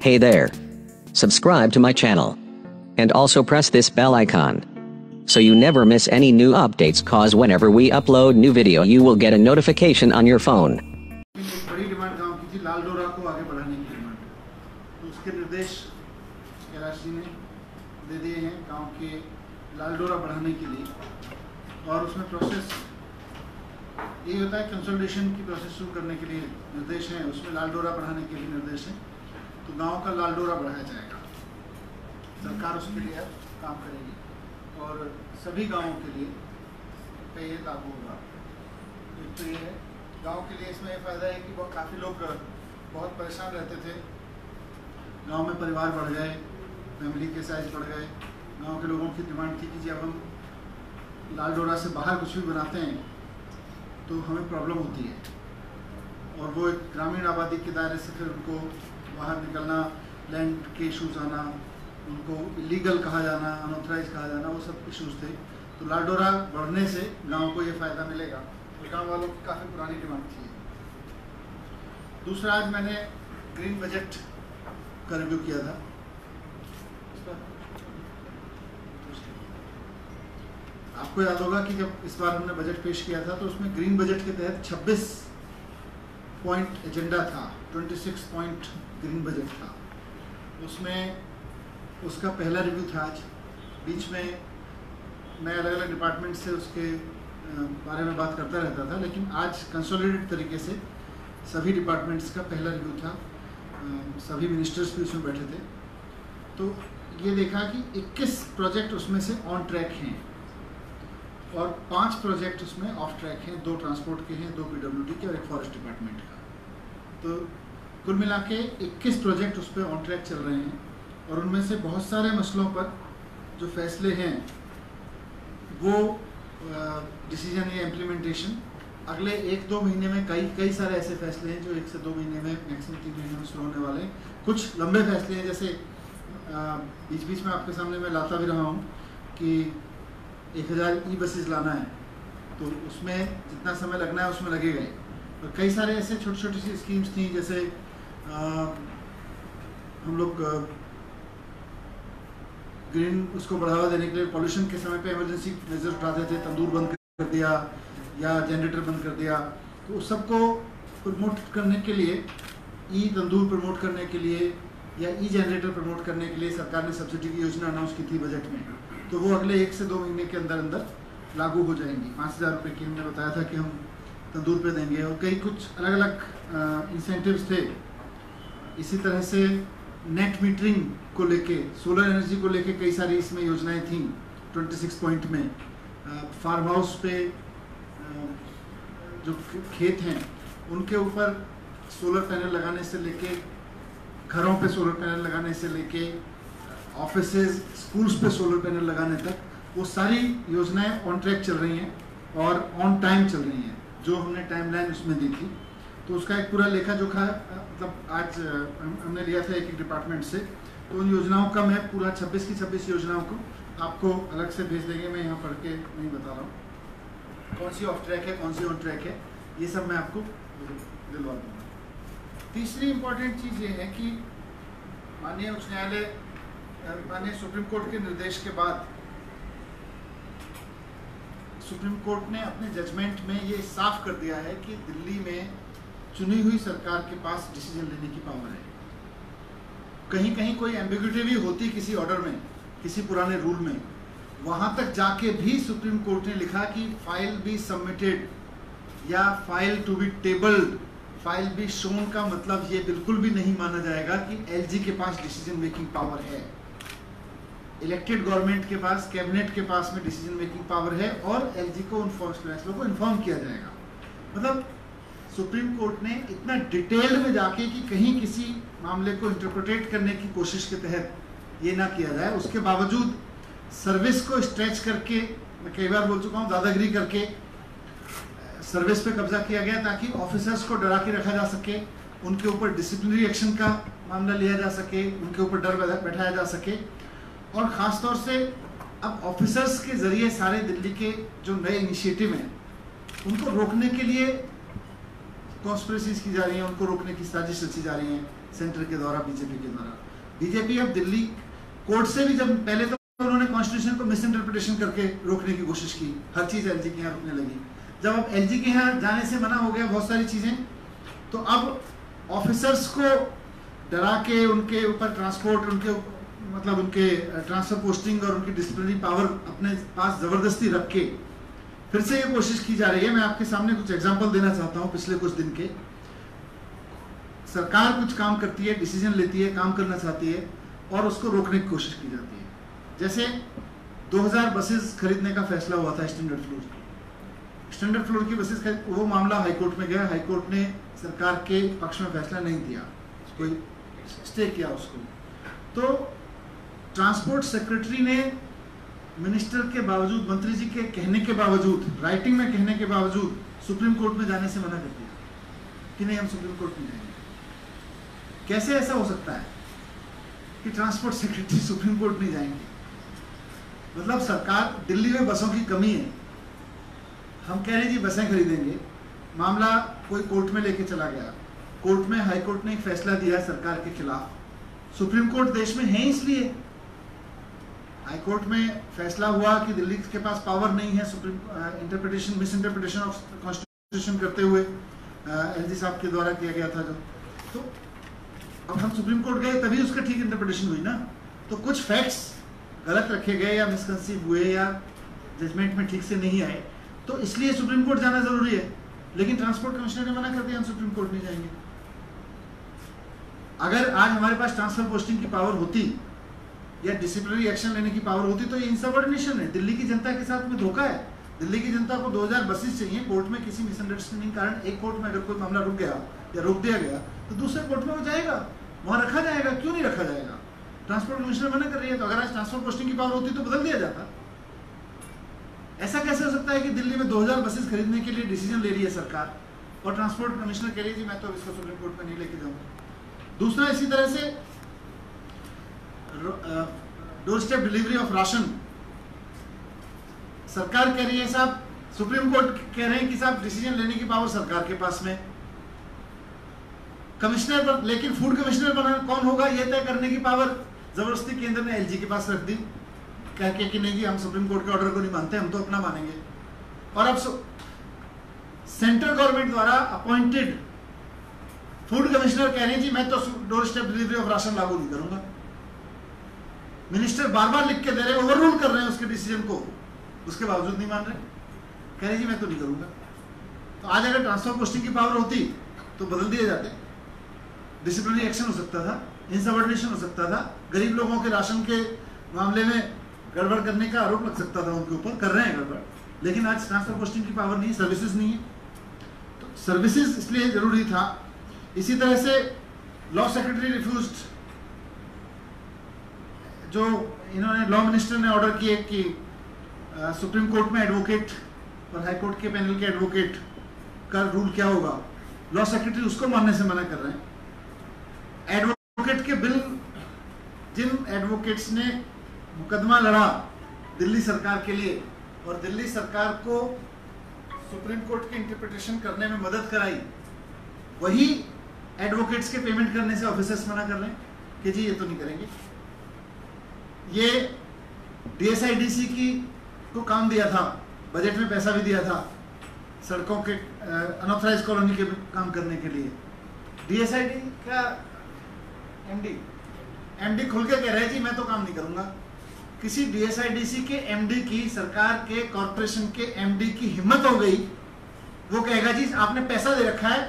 Hey there. Subscribe to my channel. And also press this bell icon. So you never miss any new updates cause whenever we upload new video you will get a notification on your phone. एक बड़ी demand गांव की थी लाल डोरा को आगे बढ़ाने की डिमांड तो उसके निर्देश कैलाश जी ने दे दिए हैं गांव के लाल डोरा बढ़ाने के लिए और उसमें प्रोसेस ये होता है कंसोलिडेशन की प्रोसेस शुरू करने के लिए निर्देश हैं उसमें लाल डोरा बढ़ाने के लिए निर्देश हैं तो गाँव का लाल डोरा बढ़ाया जाएगा। सरकार उसके लिए काम करेगी। और सभी गाँवों के लिए ये लागू होगा। एक तो ये है, गाँव के लिए इसमें फ़ायदा है कि बहुत, काफ़ी लोग, बहुत परेशान रहते थे। गाँव में परिवार बढ़ गए, फैमिली के साइज़ बढ़ गए। गाँव के लोगों की डिमांड थी कि जब हम लाल डोरा से बाहर कुछ भी बनाते हैं तो हमें प्रॉब्लम होती है। और वो एक ग्रामीण आबादी के दायरे से फिर उनको बाहर निकलना लैंड के इशूज़ आना, उनको इलीगल कहा जाना अनऑथराइज कहा जाना, वो सब इशूज़ थे। तो लाल डोरा बढ़ने से गाँव को ये फ़ायदा मिलेगा। और गाँव वालों की काफ़ी पुरानी डिमांड थी। दूसरा, आज मैंने ग्रीन बजट का रिव्यू किया था। आपको याद होगा कि जब इस बार हमने बजट पेश किया था तो उसमें ग्रीन बजट के तहत 26 पॉइंट एजेंडा था 26 पॉइंट ग्रीन बजट था। उसमें उसका पहला रिव्यू था आज। बीच में मैं अलग अलग डिपार्टमेंट से उसके बारे में बात करता रहता था, लेकिन आज कंसोलिडेट तरीके से सभी डिपार्टमेंट्स का पहला रिव्यू था। सभी मिनिस्टर्स भी उसमें बैठे थे। तो ये देखा कि 21 प्रोजेक्ट उसमें से ऑन ट्रैक हैं। और पाँच प्रोजेक्ट उसमें ऑफ़ ट्रैक हैं, दो ट्रांसपोर्ट के हैं, दो पीडब्ल्यूडी के और एक फॉरेस्ट डिपार्टमेंट का। तो कुल मिला के इक्कीस प्रोजेक्ट उस पर ऑन ट्रैक चल रहे हैं और उनमें से बहुत सारे मसलों पर जो फैसले हैं, वो डिसीज़न या इम्प्लीमेंटेशन अगले एक दो महीने में कई कई सारे ऐसे फैसले हैं जो एक से दो महीने में मैक्सिमम तीन महीने में शुरू होने वाले हैं। कुछ लंबे फैसले हैं, जैसे बीच बीच में आपके सामने मैं लाता भी रहा हूँ कि एक हज़ार ई बसेस लाना है तो उसमें जितना समय लगना है उसमें लगेगा और कई सारे ऐसे छोटी छोटी सी स्कीम्स थी जैसे आ, हम लोग ग्रीन उसको बढ़ावा देने के लिए पॉल्यूशन के समय पे इमरजेंसी मेजर उठाते थे तंदूर बंद कर दिया या जनरेटर बंद कर दिया। तो उस सबको प्रमोट करने के लिए ई तंदूर प्रमोट करने के लिए या ई जनरेटर प्रमोट करने के लिए सरकार ने सब्सिडी की योजना अनाउंस की थी बजट में। तो वो अगले एक से दो महीने के अंदर अंदर लागू हो जाएँगी। पाँच हज़ार रुपये की हमने बताया था कि हम तंदूर पे देंगे और कई कुछ अलग अलग इंसेंटिव्स थे। इसी तरह से नेट मीटरिंग को लेके सोलर एनर्जी को लेके कई सारी इसमें योजनाएँ थी। 26 पॉइंट में फार्म हाउस पे जो खेत हैं, उनके ऊपर सोलर पैनल लगाने से लेके, घरों पे सोलर पैनल लगाने से लेके ऑफ़िस स्कूल्स पे सोलर पैनल लगाने तक, वो सारी योजनाएँ ऑन ट्रैक चल रही हैं और ऑन टाइम चल रही हैं, जो हमने टाइमलाइन उसमें दी थी। तो उसका एक पूरा लेखा जोखा मतलब आज हमने लिया था एक एक डिपार्टमेंट से तो उन योजनाओं का मैं पूरा 26 की 26 योजनाओं को आपको अलग से भेज देंगे, मैं यहाँ पढ़ के नहीं बता रहा हूँ। कौन सी ऑफ़ ट्रैक है, कौन सी ऑन ट्रैक है, ये सब मैं आपको दिलवा दूँगा। तीसरी इम्पोर्टेंट चीज़ ये है कि माननीय उच्च न्यायालय माननीय सुप्रीम कोर्ट के निर्देश के बाद सुप्रीम कोर्ट ने अपने जजमेंट में ये साफ़ कर दिया है कि दिल्ली में चुनी हुई सरकार के पास डिसीज़न लेने की पावर है। कहीं कहीं कोई एम्बिग्यूटी भी होती किसी ऑर्डर में, किसी पुराने रूल में, वहाँ तक जाके भी सुप्रीम कोर्ट ने लिखा कि फ़ाइल बी सबमिटेड या file to be tabled file be shown का मतलब ये बिल्कुल भी नहीं माना जाएगा कि एलजी के पास डिसीज़न मेकिंग पावर है। इलेक्टेड गवर्नमेंट के पास कैबिनेट के पास में डिसीज़न मेकिंग पावर है और एलजी को उन को इन्फॉर्म किया जाएगा। मतलब सुप्रीम कोर्ट ने इतना डिटेल में जाके कि कहीं किसी मामले को इंटरप्रिटेट करने की कोशिश के तहत ये ना किया जाए, उसके बावजूद सर्विस को स्ट्रेच करके, मैं कई बार बोल चुका हूँ दादागिरी करके सर्विस पे कब्जा किया गया ताकि ऑफिसर्स को डरा के रखा जा सके, उनके ऊपर डिसिप्लिनरी एक्शन का मामला लिया जा सके, उनके ऊपर डर बैठाया जा सके। और ख़ास तौर से अब ऑफिसर्स के ज़रिए सारे दिल्ली के जो नए इनिशिएटिव हैं, उनको रोकने के लिए कॉन्स्परेसीज की जा रही हैं, उनको रोकने की साजिश रची जा रही हैं सेंटर के द्वारा बीजेपी के द्वारा। बीजेपी अब दिल्ली कोर्ट से भी जब पहले तो उन्होंने कॉन्स्टिट्यूशन को मिस इंटरप्रिटेशन करके रोकने की कोशिश की, हर चीज़ एलजी के यहाँ रुकने लगी। जब अब एलजी के यहाँ जाने से मना हो गया बहुत सारी चीज़ें तो अब ऑफिसर्स को डरा के, उनके ऊपर ट्रांसपोर्ट उनके मतलब उनके ट्रांसफ़र पोस्टिंग और उनकी डिसिप्लिनरी पावर अपने पास ज़बरदस्ती रख के फिर से ये कोशिश की जा रही है। मैं आपके सामने कुछ एग्जांपल देना चाहता हूँ पिछले कुछ दिन के। सरकार कुछ काम करती है डिसीज़न लेती है, काम करना चाहती है और उसको रोकने की कोशिश की जाती है। जैसे 2000 बसेस खरीदने का फैसला हुआ था स्टैंडर्ड फ्लोर की। स्टैंडर्ड फ्लोर की बसेस वो मामला हाईकोर्ट में गया। हाईकोर्ट ने सरकार के पक्ष में फैसला नहीं दिया। कोई स्टे किया उसको। तो ट्रांसपोर्ट सेक्रेटरी ने मिनिस्टर के बावजूद, मंत्री जी के कहने के बावजूद, राइटिंग में कहने के बावजूद सुप्रीम कोर्ट में जाने से मना कर दिया। कि नहीं, हम सुप्रीम कोर्ट में जाएँगे। कैसे ऐसा हो सकता है कि ट्रांसपोर्ट सेक्रेटरी सुप्रीम कोर्ट नहीं जाएँगे? मतलब सरकार दिल्ली में बसों की कमी है। हम कह रहे जी, बसें खरीदेंगे। मामला कोई कोर्ट में लेके चला गया। कोर्ट में हाई कोर्ट ने एक फैसला दिया सरकार के खिलाफ। सुप्रीम कोर्ट देश में है इसलिए। हाई कोर्ट में फैसला हुआ कि दिल्ली के पास पावर नहीं है, supreme interpretation mis interpretation of constitution करते हुए एल साहब के द्वारा किया गया था जो। तो अब हम सुप्रीम कोर्ट गए, तभी उसका ठीक इंटरप्रिटेशन हुई ना। तो कुछ फैक्ट्स गलत रखे गए या मिसकनसीव हुए या जजमेंट में ठीक से नहीं आए। तो इसलिए सुप्रीम कोर्ट जाना ज़रूरी है। लेकिन ट्रांसपोर्ट कमिश्नर ने मना कर दिया, हम सुप्रीम कोर्ट नहीं जाएँगे। अगर आज हमारे पास ट्रांसफ़र पोस्टिंग की पावर होती या डिसिप्लिनरी एक्शन लेने की पावर होती तो ये इंसबॉर्डिनेशन है। दिल्ली की जनता के साथ में धोखा है। दिल्ली की जनता को 2000 बसेस चाहिए कोर्ट में किसी मिसअंडरस्टैंडिंग कारण एक कोर्ट में अगर कोई मामला रुक गया या रोक दिया गया तो दूसरे कोर्ट में वो जाएगा। वहाँ रखा जाएगा, क्यों नहीं रखा जाएगा? ट्रांसपोर्ट कमिश्नर मना कर रही है तो अगर आज ट्रांसपोर्ट पोस्टिंग की पावर होती तो बदल दिया जाता। ऐसा कैसे हो सकता है कि दिल्ली में 2000 बसेस खरीदने के लिए डिसीज़न ले रही है सरकार? और ट्रांसपोर्ट कमिश्नर कह रही है मैं तो इसको सुप्रीम कोर्ट में नहीं लेके जाऊँगा। दूसरा, इसी तरह से doorstep delivery of ration सरकार कह रही है साहब, सुप्रीम कोर्ट कह रहे हैं कि साहब डिसीज़न लेने की पावर सरकार के पास में। कमिश्नर पर लेकिन फ़ूड कमिश्नर बना, कौन होगा? यह तय करने की पावर ज़बरदस्ती केंद्र ने एलजी के पास रख दी। कह के कि नहीं जी, हम सुप्रीम कोर्ट के ऑर्डर को नहीं मानते, हम तो अपना मानेंगे। और अब सेंट्रल गवर्नमेंट द्वारा अपॉइंटेड फ़ूड कमिश्नर कह रहे हैं, जी, मैं तो doorstep delivery of ration लागू नहीं करूँगा। मिनिस्टर बार बार लिख के दे रहे हैं ओवररूल कर रहे हैं उसके डिसीज़न को। उसके बावजूद नहीं मान रहे। कह रहे, जी, मैं तो नहीं करूँगा। तो आज अगर ट्रांसफ़र पोस्टिंग की पावर होती तो बदल दिए जाते। डिसिप्लिनरी एक्शन हो सकता था इनसबॉर्डिनेशन हो सकता था। गरीब लोगों के राशन के मामले में गड़बड़ करने का आरोप लग सकता था उनके ऊपर, कर रहे हैं गड़बड़। लेकिन आज ट्रांसफ़र पोस्टिंग की पावर नहीं सर्विसेज़ नहीं है। तो सर्विसेज़ इसलिए ज़रूरी था। इसी तरह से लॉ सेक्रेटरी रिफ्यूज्ड जो इन्होंने लॉ मिनिस्टर ने ऑर्डर किए कि सुप्रीम कोर्ट में एडवोकेट और हाई कोर्ट के पैनल के एडवोकेट का रूल क्या होगा? लॉ सेक्रेटरी उसको मानने से मना कर रहे हैं। एडवोकेट के बिल, जिन एडवोकेट्स ने मुकदमा लड़ा दिल्ली सरकार के लिए और दिल्ली सरकार को सुप्रीम कोर्ट के इंटरप्रिटेशन करने में मदद कराई, वही एडवोकेट्स के पेमेंट करने से ऑफिसर्स मना कर रहे हैं कि जी, ये तो नहीं करेंगे। ये डीएसआईडीसी की को काम दिया था बजट में पैसा भी दिया था, सड़कों के अनऑथराइज कॉलोनी के काम करने के लिए। डीएसआईडी का एमडी एमडी खुल के कह रहे जी, मैं तो काम नहीं करूँगा। किसी डीएसआईडीसी के एमडी की, सरकार के कॉरपोरेशन के एमडी की हिम्मत हो गई, वो कहेगा, जी, आपने पैसा दे रखा है,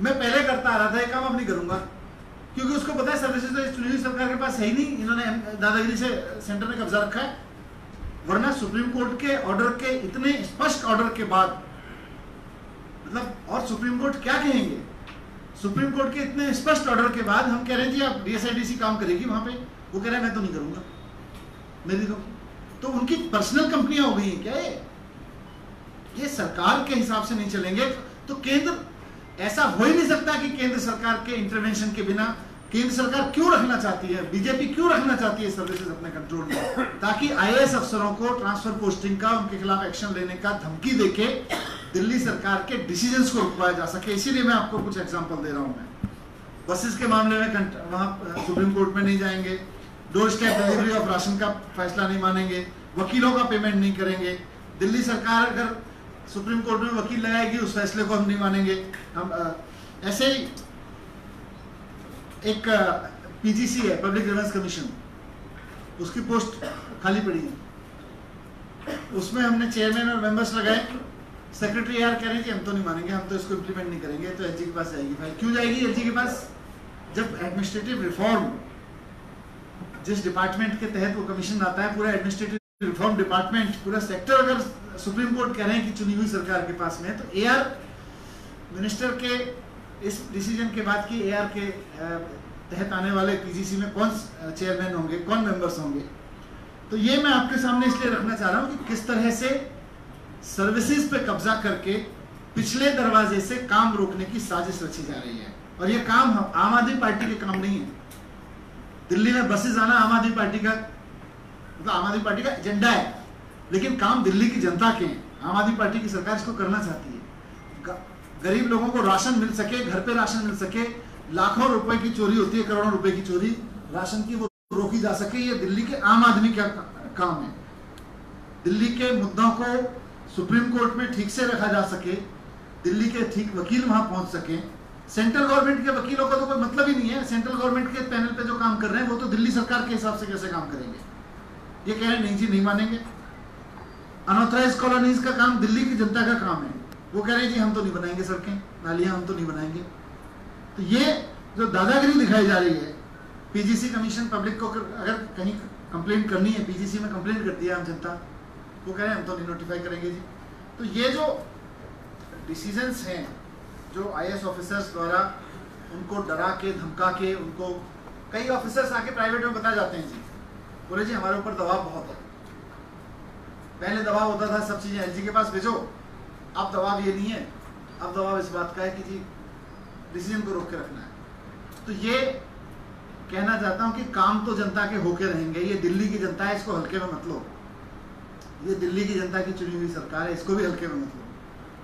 मैं पहले करता आ रहा था, ये काम अब नहीं करूँगा। क्योंकि उसको पता है सर्विसेज़ तो सरकार के पास है ही नहीं। इन्होंने दादागिरी से सेंटर ने कब्जा रखा है। वरना सुप्रीम कोर्ट के ऑर्डर के, इतने स्पष्ट ऑर्डर के बाद मतलब और सुप्रीम कोर्ट क्या कहेंगे? सुप्रीम कोर्ट के इतने स्पष्ट ऑर्डर के बाद हम कह रहे हैं, जी, आप डीएसआईडीसी काम करेगी वहाँ पे। वो कह रहे हैं, मैं तो नहीं करूँगा। मेरी तो तो उनकी पर्सनल कंपनियाँ हो गई हैं क्या ये? ये सरकार के हिसाब से नहीं चलेंगे। तो केंद्र, ऐसा हो ही नहीं सकता कि केंद्र सरकार के इंटरवेंशन के बिना केंद्र सरकार क्यों रखना चाहती है? बीजेपी क्यों रखना चाहती है सर्विसेज़ अपने कंट्रोल में? ताकि आईएएस अफसरों को ट्रांसफ़र पोस्टिंग का, उनके खिलाफ एक्शन लेने का धमकी देके दिल्ली सरकार के डिसीज़न को रुकवाया जा सके। इसीलिए मैं आपको कुछ एग्ज़ाम्पल दे रहा हूँ मैं। बसेस के मामले में वहाँ सुप्रीम कोर्ट में नहीं जाएँगे। Doorstep delivery of ration का फैसला नहीं मानेंगे। वकीलों का पेमेंट नहीं करेंगे। दिल्ली सरकार अगर सुप्रीम कोर्ट में वकील लगाएगी, उस फैसले को हम नहीं मानेंगे। हम ऐसे ही एक पीजीसी है पब्लिक ग्रीवेंस कमीशन उसकी पोस्ट खाली पड़ी है। उसमें हमने चेयरमैन और मेंबर्स लगाए। सेक्रेटरी यार कह रहे कि हम तो नहीं मानेंगे, हम तो इसको इम्प्लीमेंट नहीं करेंगे तो एलजी के पास जाएगी। भाई, क्यों जाएगी एलजी के पास? जब एडमिनिस्ट्रेटिव रिफॉर्म जिस डिपार्टमेंट के तहत वो कमीशन आता है, पूरा एडमिनिस्ट्रेटिव रिफॉर्म डिपार्टमेंट पूरा सेक्टर अगर सुप्रीम कोर्ट कह रहे हैं कि चुनी हुई सरकार के पास में तो एआर मिनिस्टर के इस डिसीज़न के बाद की एआर के तहत आने वाले पीजीसी में कौन चेयरमैन होंगे, कौन मेंबर्स होंगे? तो ये मैं आपके सामने इसलिए रखना चाह रहा हूँ कि किस तरह से सर्विसेज़ पे कब्जा करके पिछले दरवाजे से काम रोकने की साजिश रची जा रही है। और ये काम आम आदमी पार्टी के काम नहीं है। दिल्ली में बसेस आना आम आदमी पार्टी का मतलब आम आदमी पार्टी का एजेंडा है। लेकिन काम दिल्ली की जनता के हैं। आम आदमी पार्टी की सरकार इसको करना चाहती है। गरीब लोगों को राशन मिल सके, घर पे राशन मिल सके, लाखों रुपए की चोरी होती है, करोड़ों रुपए की चोरी, राशन की वो रोकी जा सके, ये दिल्ली के आम आदमी का काम है। दिल्ली के मुद्दों को सुप्रीम कोर्ट में ठीक से रखा जा सके, दिल्ली के ठीक वकील वहाँ पहुँच सके। सेंट्रल गवर्नमेंट के वकीलों का तो कोई मतलब ही नहीं है। सेंट्रल गवर्नमेंट के पैनल पे जो काम कर रहे हैं, वो तो दिल्ली सरकार के हिसाब से कैसे काम करेंगे? ये कह रहे हैं, नहीं जी, नहीं मानेंगे। अनऑथराइज कॉलोनीज का काम दिल्ली की जनता का काम है। वो कह रहे हैं, जी, हम तो नहीं बनाएँगे सड़कें, नालियाँ हम तो नहीं बनाएँगे। तो ये जो दादागिरी दिखाई जा रही है पीजीसी कमीशन पब्लिक को अगर अगर कहीं कंप्लेंट करनी है पीजीसी में कंप्लेंट करती है आम जनता, वो कह रहे हैं, हम तो नहीं नोटिफाई करेंगे। जी तो ये जो डिसीजंस हैं, जो आईएएस ऑफिसर्स द्वारा उनको डरा के, धमका के, उनको कई ऑफिसर्स आके प्राइवेट में बता जाते हैं, जी। बोले, जी, हमारे ऊपर दबाव बहुत है। पहले दबाव होता था, सब चीज़ें एलजी के पास भेजो अब दबाव ये नहीं है। अब दबाव इस बात का है कि जी डिसीज़न को रोक के रखना है। तो ये कहना चाहता हूँ कि काम तो जनता के होके रहेंगे, ये दिल्ली की जनता है, इसको हल्के में मत लो। ये दिल्ली की जनता की चुनी हुई सरकार है, इसको भी हल्के में मत लो।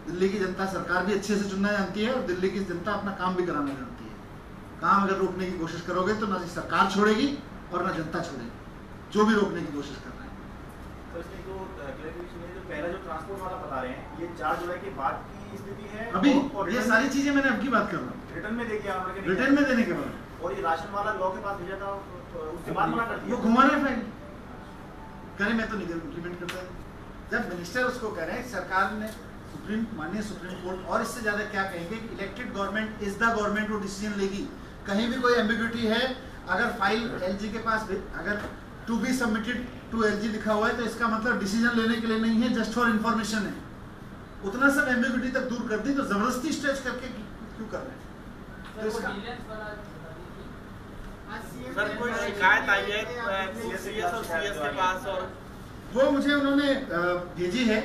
दिल्ली की जनता सरकार भी अच्छे से चुनना जानती है और दिल्ली की जनता अपना काम भी कराना जानती है। काम अगर रोकने की कोशिश करोगे तो ना सरकार छोड़ेगी और ना जनता छोड़ेगी। जो भी रोकने की कोशिश कर रहे हैं। तो इसमें जो क्लैरिफिकेशन जो पहला जो ट्रांसपोर्ट वाला बता रहे हैं ये चार जुलाई के बाद की स्थिति है अभी और- ये सारी चीज़ें मैंने आपकी बात कर रहा हूँ। रिटर्न में देखिए आप रिटर्न में देने के बाद। और ये राशन वाला लॉ के पास भेजा था तो उसके बाद मना कर वो दिया रहे फ़ाइल कह रहे मैं तो नहीं इम्प्लीमेंट करता जब मिनिस्टर उसको कह रहे हैं सरकार ने सुप्रीम माननीय सुप्रीम कोर्ट और इससे ज़्यादा क्या कहेंगे elected government is the government वो डिसीज़न लेगी। कहीं भी कोई एम्बिग्यूटी है अगर फ़ाइल एलजी के पास अगर to be submitted to LG लिखा हुआ है तो इसका मतलब डिसीज़न लेने के लिए नहीं है जस्ट फॉर इंफॉर्मेशन है। उतना सब एम्बिग्यूटी तक दूर कर दी तो ज़बरदस्ती स्ट्रेच करके क्यों कर रहे हैं? तो सर कोई शिकायत आई है सीएस और सीएस के पास और वो मुझे उन्होंने भेजी है।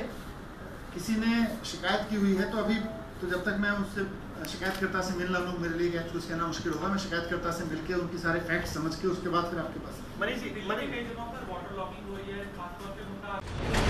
किसी ने शिकायत की हुई है तो अभी तो जब तक मैं उससे शिकायतकर्ता से मिलना लोग मेरे लिए कुछ कहना मुश्किल होगा? मैं शिकायतकर्ता से मिलकर उनके सारे फैक्ट समझ के उसके बाद फिर आपके पास मनीष मनीष कई जगहों पर वाटर लॉगिंग हो रही है, खासतौर पर